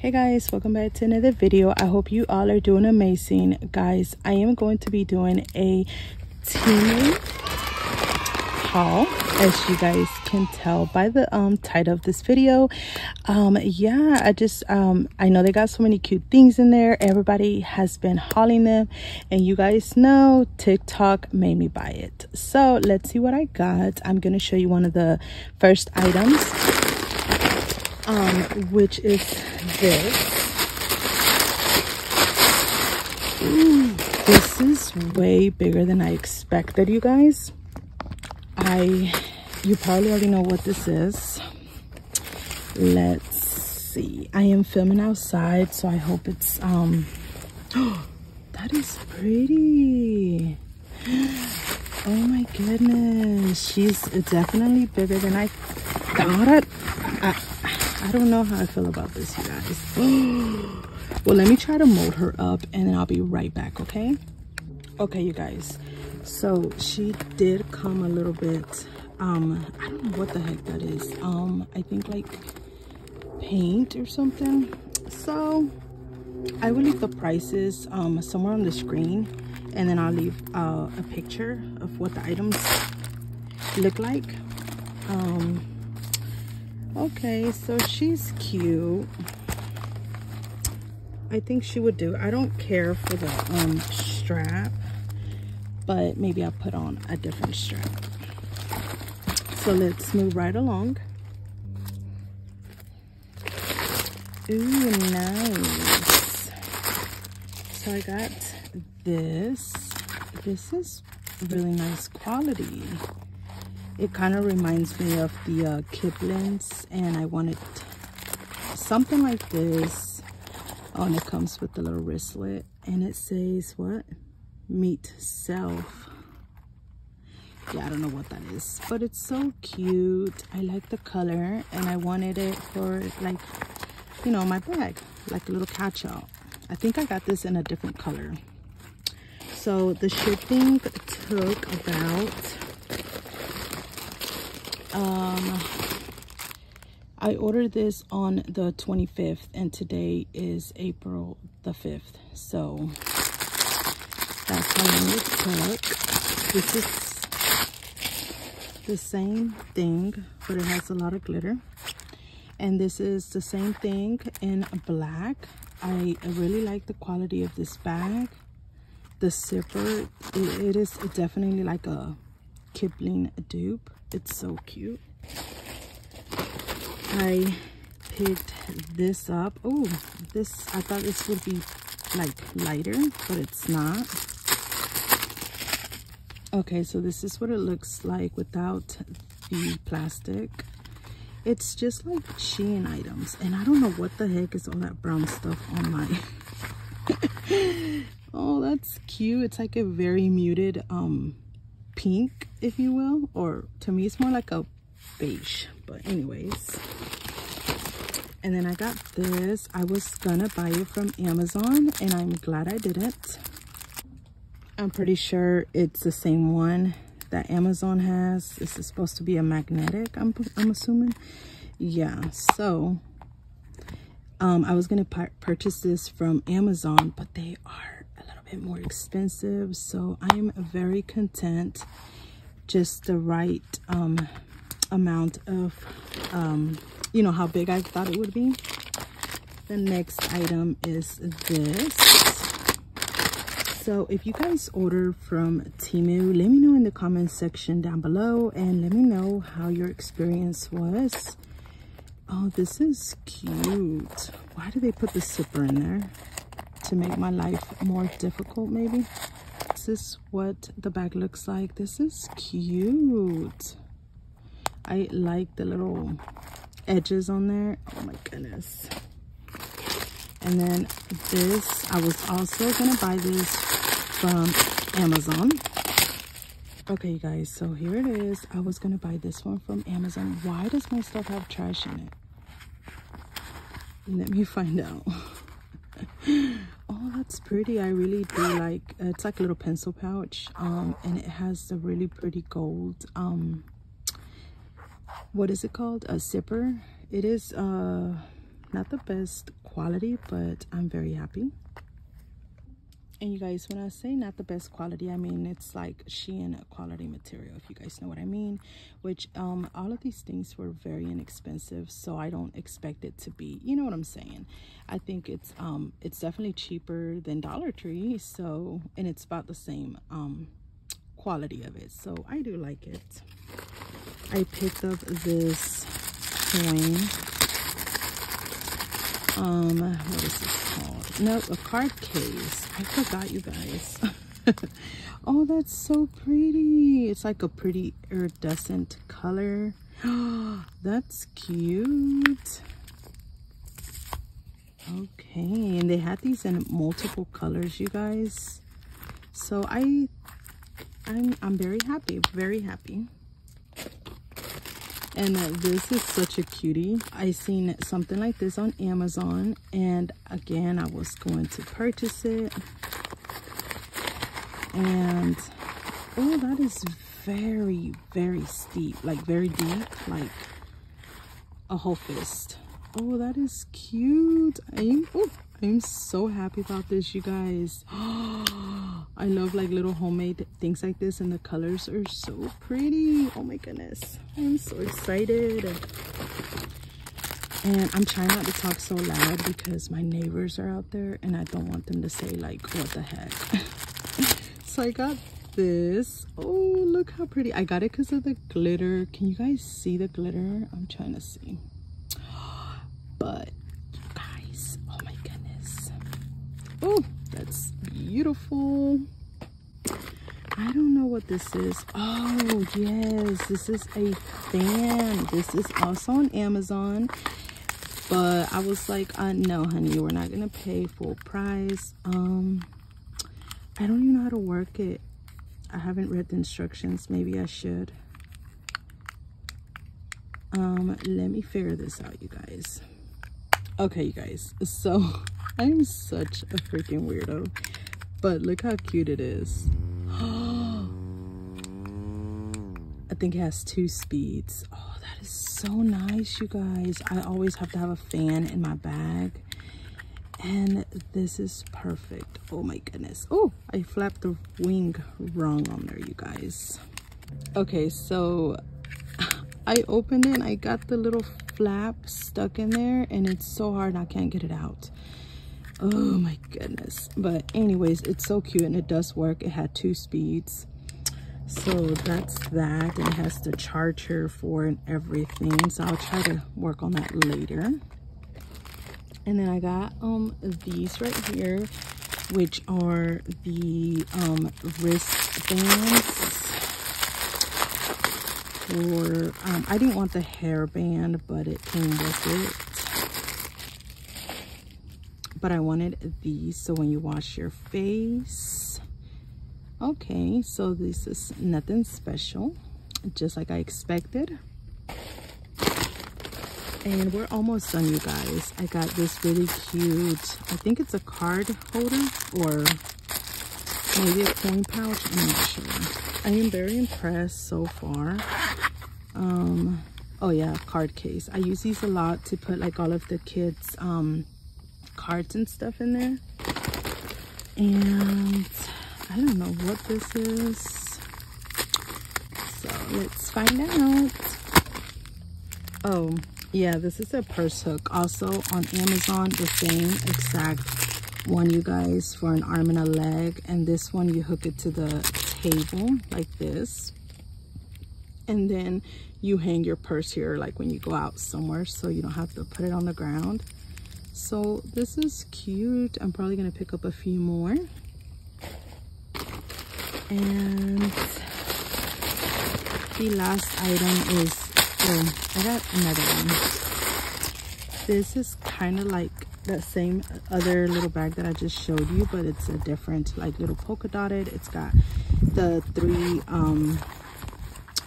hey guys welcome back to another video. I hope you all are doing amazing. Guys i am going to be doing a Temu haul as you guys can tell by the um title of this video. Um yeah i just um i know they got so many cute things in there. Everybody has been hauling them. And you guys know tiktok made me buy it. So let's see what i got. I'm gonna show you one of the first items um, which is this. Ooh, this is way bigger than I expected, you guys. I, you probably already know what this is. Let's see. I am filming outside, so I hope it's, um, that is pretty. Oh my goodness. She's definitely bigger than I thought. It. I, I don't know how I feel about this, you guys. well, let me try to mold her up and then I'll be right back, okay? Okay, you guys. So she did come a little bit, um, I don't know what the heck that is. Um, I think like paint or something. So I will leave the prices um, somewhere on the screen and then I'll leave uh, a picture of what the items look like. Um, okay so she's cute. I think she would do i don't care for the um strap but maybe i'll put on a different strap. So let's move right along. Ooh, nice. So i got this. This is really nice quality it kind of reminds me of the uh, Kipling's and I wanted something like this. Oh, and it comes with the little wristlet and it says what? Meet self. Yeah, I don't know what that is, but it's so cute. I like the color and I wanted it for like, you know, my bag, like a little catch out. I think I got this in a different color. So the shipping took about um i ordered this on the 25th and today is april the 5th so that's how long it took this is the same thing but it has a lot of glitter. And this is the same thing in black. I really like the quality of this bag. The zipper it, it is definitely like a kipling dupe it's so cute. I picked this up. Oh, this, I thought this would be like lighter, but it's not. Okay, so this is what it looks like without the plastic. It's just like Shein items. And I don't know what the heck is all that brown stuff on my... oh, that's cute. It's like a very muted um pink if you will or to me it's more like a beige but anyways. And then i got this. I was gonna buy it from amazon and i'm glad i didn't. I'm pretty sure it's the same one that amazon has. This is supposed to be a magnetic i'm, I'm assuming. Yeah so um i was gonna purchase this from amazon but they are bit more expensive so i'm very content just the right um amount of um you know how big i thought it would be the next item is this so if you guys order from Temu, let me know in the comment section down below and let me know how your experience was. Oh, this is cute. Why do they put the zipper in there? To make my life more difficult maybe? This is what the bag looks like. This is cute. I like the little edges on there. Oh my goodness. And then this i was also gonna buy this from amazon. Okay you guys so here it is. I was gonna buy this one from amazon. Why does my stuff have trash in it? Let me find out that's pretty i really do like it's like a little pencil pouch um and it has a really pretty gold um what is it called? A zipper. It is uh not the best quality but i'm very happy and you guys when i say not the best quality i mean it's like shein quality material if you guys know what i mean. Which um all of these things were very inexpensive so i don't expect it to be you know what i'm saying? I think it's um it's definitely cheaper than dollar tree so and it's about the same um quality of it. So i do like it. I picked up this coin. Um what is this called no a card case. I forgot you guys. Oh that's so pretty. It's like a pretty iridescent color. That's cute. Okay and they had these in multiple colors you guys. So i i'm i'm very happy very happy and this is such a cutie. I seen something like this on amazon and again i was going to purchase it. And oh that is very very steep like very deep like a whole fist. Oh that is cute. I'm oh i'm so happy about this you guys oh, i love like little homemade things like this and the colors are so pretty. Oh my goodness. I'm so excited. And i'm trying not to talk so loud because my neighbors are out there and i don't want them to say like what the heck. So i got this. Oh look how pretty. I got it because of the glitter. Can you guys see the glitter? I'm trying to see. But guys oh my goodness. Oh that's beautiful. I don't know what this is. Oh yes this is a fan. This is also on amazon. But i was like uh, no honey we're not gonna pay full price. Um i don't even know how to work it. I haven't read the instructions. Maybe i should. Um let me figure this out you guys. Okay you guys. So i'm such a freaking weirdo but look how cute it is. I think it has two speeds. Oh that is so nice you guys. I always have to have a fan in my bag. And this is perfect. Oh my goodness. Oh i flapped the wing wrong on there you guys. Okay so I opened it I got the little flap stuck in there and it's so hard I can't get it out. Oh my goodness. But anyways, it's so cute and it does work. It had two speeds. So that's that. And it has the charger for and everything. So I'll try to work on that later. And then I got um these right here, which are the um wristbands for, um, I didn't want the hairband, but it came with it. But I wanted these, so when you wash your face. Okay, so this is nothing special, just like I expected. And we're almost done, you guys. I got this really cute, I think it's a card holder or maybe a coin pouch, I'm not sure. I am very impressed so far um oh yeah card case i use these a lot to put like all of the kids um cards and stuff in there. And i don't know what this is. So let's find out. Oh yeah this is a purse hook. Also on amazon the same exact one you guys for an arm and a leg. And this one you hook it to the table like this. And then you hang your purse here like when you go out somewhere so you don't have to put it on the ground so this is cute. I'm probably gonna pick up a few more. And the last item is oh i got another one. This is kind of like that same other little bag that i just showed you but it's a different like little polka dotted. It's got the three um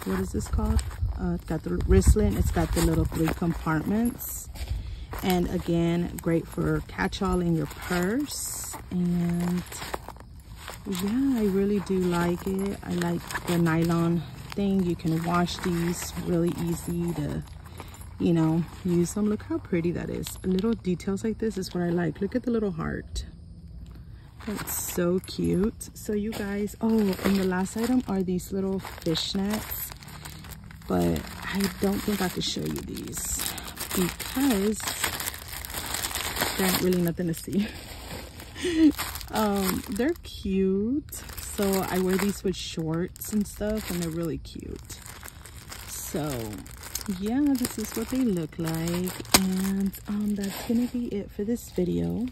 what is this called? Uh, it's got the wristlet. It's got the little three compartments and again great for catch-all in your purse and yeah i really do like it i like the nylon thing you can wash these really easy to you know, use them. Look how pretty that is. Little details like this is what I like. Look at the little heart. That's so cute. So you guys, oh, and the last item are these little fishnets. But I don't think I could show you these because there ain't really nothing to see. um, they're cute. So I wear these with shorts and stuff and they're really cute. So yeah, this is what they look like. And um, that's gonna be it for this video.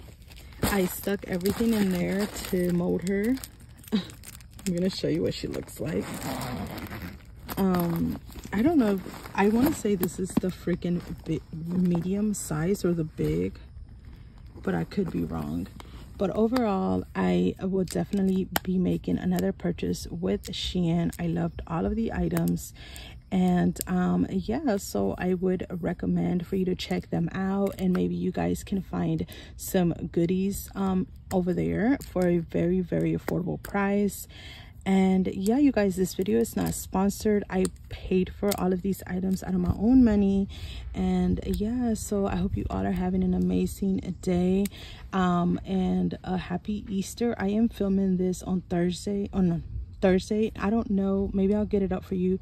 I stuck everything in there to mold her. I'm gonna show you what she looks like. Um, I don't know. I want to say this is the freaking medium size or the big, but I could be wrong. But overall, I will definitely be making another purchase with Shein. I loved all of the items and um yeah so i would recommend for you to check them out and maybe you guys can find some goodies um over there for a very very affordable price and yeah you guys this video is not sponsored. I paid for all of these items out of my own money. And yeah so i hope you all are having an amazing day. Um and a happy easter. I am filming this on thursday. On oh thursday. I don't know. Maybe i'll get it up for you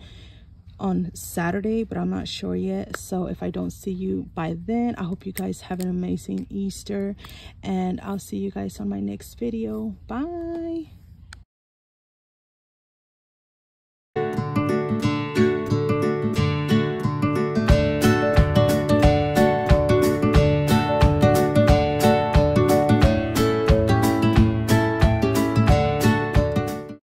on Saturday, but I'm not sure yet. So if I don't see you by then, I hope you guys have an amazing Easter. And I'll see you guys on my next video. Bye.